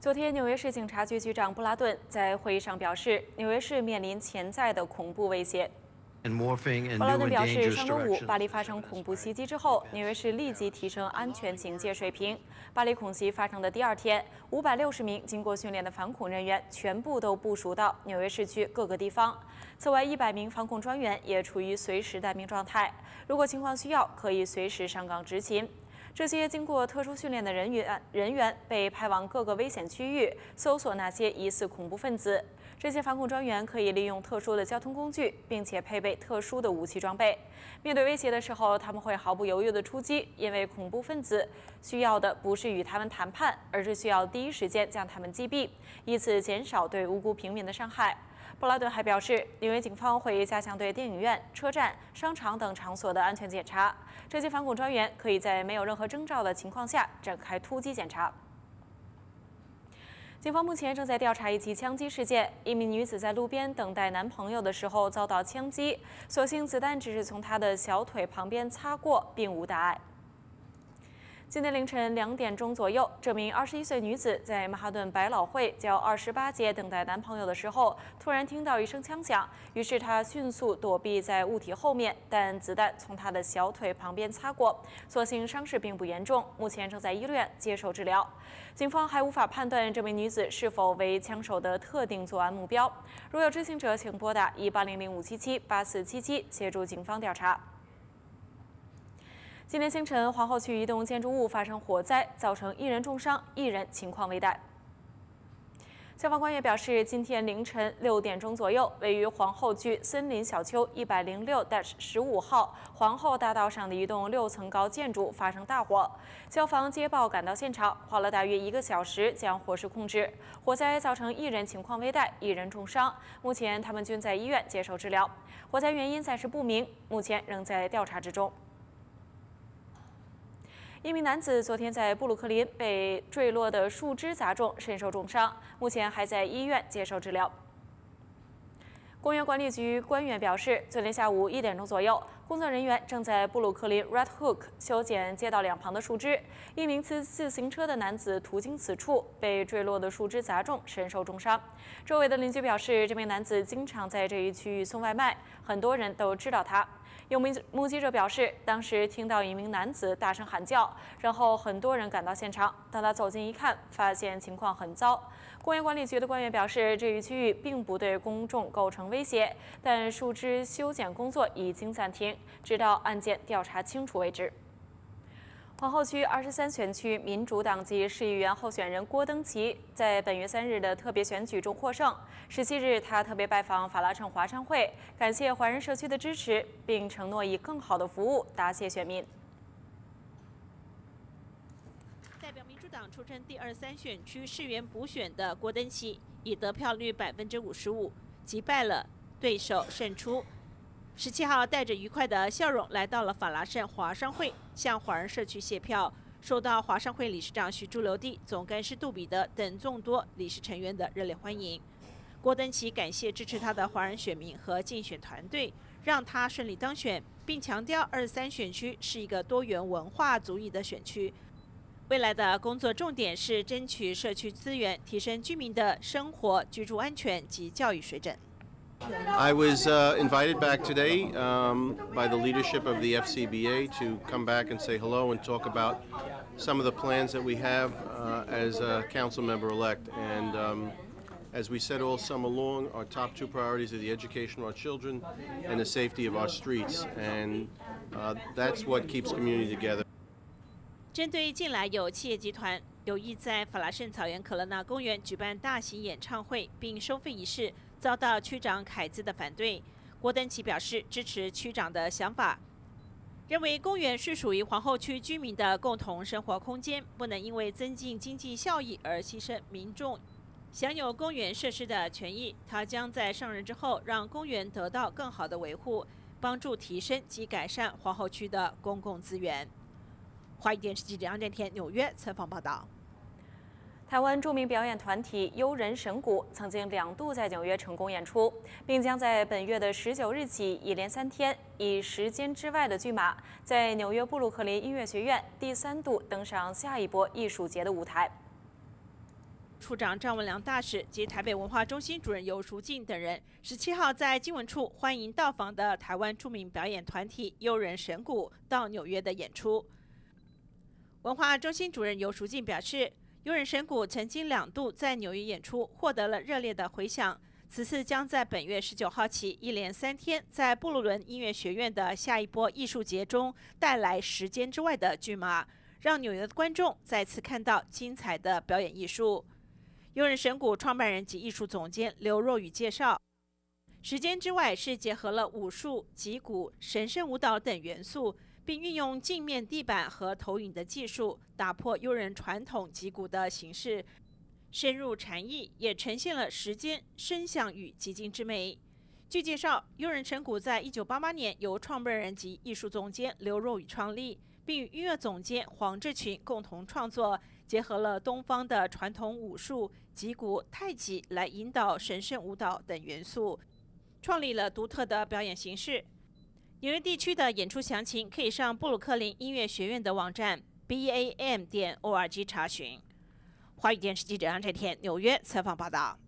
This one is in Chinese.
昨天，纽约市警察局局长布拉顿在会议上表示，纽约市面临潜在的恐怖威胁。布拉顿表示，上周五巴黎发生恐怖袭击之后，纽约市立即提升安全警戒水平。巴黎恐袭发生的第二天，五百六十名经过训练的反恐人员全部都部署到纽约市区各个地方。此外，一百名反恐专员也处于随时待命状态，如果情况需要，可以随时上岗执勤。这些经过特殊训练的人员人员被派往各个危险区域，搜索那些疑似恐怖分子。这些反恐专员可以利用特殊的交通工具，并且配备特殊的武器装备。面对威胁的时候，他们会毫不犹豫地出击，因为恐怖分子需要的不是与他们谈判，而是需要第一时间将他们击毙，以此减少对无辜平民的伤害。布拉顿还表示，纽约警方会加强对电影院、车站、商场等场所的安全检查。这些反恐专员可以在没有任何征兆的情况下展开突击检查。警方目前正在调查一起枪击事件，一名女子在路边等待男朋友的时候遭到枪击，所幸子弹只是从她的小腿旁边擦过，并无大碍。今天凌晨两点钟左右，这名二十一岁女子在曼哈顿百老汇郊二十八街等待男朋友的时候，突然听到一声枪响，于是她迅速躲避在物体后面，但子弹从她的小腿旁边擦过，所幸伤势并不严重，目前正在医院接受治疗。警方还无法判断这名女子是否为枪手的特定作案目标。如有知情者，请拨打一八零零五七七八四七七协助警方调查。今天清晨，皇后区一栋建筑物发生火灾，造成一人重伤，一人情况危殆。消防官员表示，今天凌晨六点钟左右，位于皇后区森林小丘一百零六十五号皇后大道上的一栋六层高建筑发生大火。消防接报赶到现场，花了大约一个小时将火势控制。火灾造成一人情况危殆，一人重伤，目前他们均在医院接受治疗。火灾原因暂时不明，目前仍在调查之中。一名男子昨天在布鲁克林被坠落的树枝砸中，身受重伤，目前还在医院接受治疗。公园管理局官员表示，昨天下午一点钟左右，工作人员正在布鲁克林 Red Hook 修剪街道两旁的树枝，一名骑自行车的男子途经此处，被坠落的树枝砸中，身受重伤。周围的邻居表示，这名男子经常在这一区域送外卖，很多人都知道他。有目目击者表示，当时听到一名男子大声喊叫，然后很多人赶到现场。当他走近一看，发现情况很糟。公园管理局的官员表示，这一区域并不对公众构成威胁，但树枝修剪工作已经暂停，直到案件调查清楚为止。皇后区二十三选区民主党籍市议员候选人郭登奇在本月三日的特别选举中获胜。十七日，他特别拜访法拉盛华商会，感谢华人社区的支持，并承诺以更好的服务答谢选民。代表民主党出征第二三选区市员补选的郭登奇，以得票率百分之五十五击败了对手胜出。十七号带着愉快的笑容来到了法拉盛华商会，向华人社区谢票，受到华商会理事长徐朱留地、总干事杜彼德等众多理事成员的热烈欢迎。郭登奇感谢支持他的华人选民和竞选团队，让他顺利当选，并强调二三选区是一个多元文化足以的选区，未来的工作重点是争取社区资源，提升居民的生活居住安全及教育水准。I was uh, invited back today um, by the leadership of the FCBA to come back and say hello and talk about some of the plans that we have uh, as a council member elect. And um, as we said all summer long, our top two priorities are the education of our children and the safety of our streets. And uh, that's what keeps community together. 针对近来有企业集团有意在法拉盛草原可乐纳公园举办大型演唱会并收费仪式， 遭到区长凯兹的反对。郭登奇表示支持区长的想法，认为公园是属于皇后区居民的共同生活空间，不能因为增进经济效益而牺牲民众享有公园设施的权益。他将在上任之后让公园得到更好的维护，帮助提升及改善皇后区的公共资源。华语电视记者杨振天纽约采访报道。台湾著名表演团体悠人神谷曾经两度在纽约成功演出，并将在本月的十九日起一连三天以时间之外的剧码，在纽约布鲁克林音乐学院第三度登上下一波艺术节的舞台。处长张文良大使及台北文化中心主任尤淑静等人，十七号在经文处欢迎到访的台湾著名表演团体悠人神鼓到纽约的演出。文化中心主任尤淑静表示，悠人神鼓曾经两度在纽约演出，获得了热烈的回响。此次将在本月十九号起一连三天，在布鲁伦音乐学院的下一波艺术节中带来时间之外的剧码，让纽约的观众再次看到精彩的表演艺术。悠人神鼓创办人及艺术总监刘若雨介绍，时间之外是结合了武术、击鼓、神圣舞蹈等元素，并运用镜面地板和投影的技术，打破悠人传统击鼓的形式。深入禅意，也呈现了时间、声响与极境之美。据介绍，悠人神鼓在一九八八年由创办人及艺术总监刘若雨创立，并与音乐总监黄志群共同创作，结合了东方的传统武术、击鼓、太极来引导神圣舞蹈等元素，创立了独特的表演形式。纽约地区的演出详情可以上布鲁克林音乐学院的网站 b a m 点 o r g 查询。华语电视记者杨振天纽约采访报道。